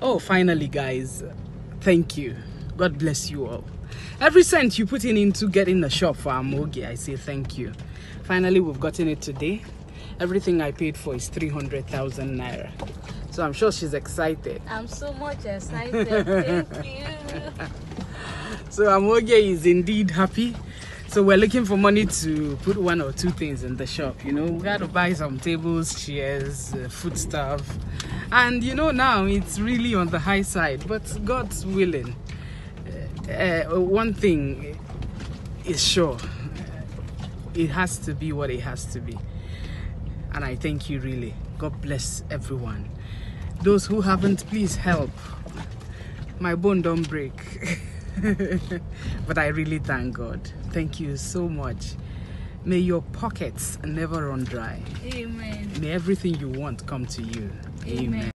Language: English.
Oh, finally, guys. Thank you. God bless you all. Every cent you put in into getting the shop for Amoge, I say thank you. Finally, we've gotten it today. Everything I paid for is 300,000 naira. So I'm sure she's excited. I'm so much excited. Thank you. So Amoge is indeed happy. So we're looking for money to put one or two things in the shop. You know, we got to buy some tables, chairs, uh, food stuff, and you know now it's really on the high side. But God's willing. Uh, uh, one thing is sure. It has to be what it has to be. And I thank you really. God bless everyone. Those who haven't, please help. My bone don't break. but I really thank God. Thank you so much. May your pockets never run dry. Amen. May everything you want come to you. Amen.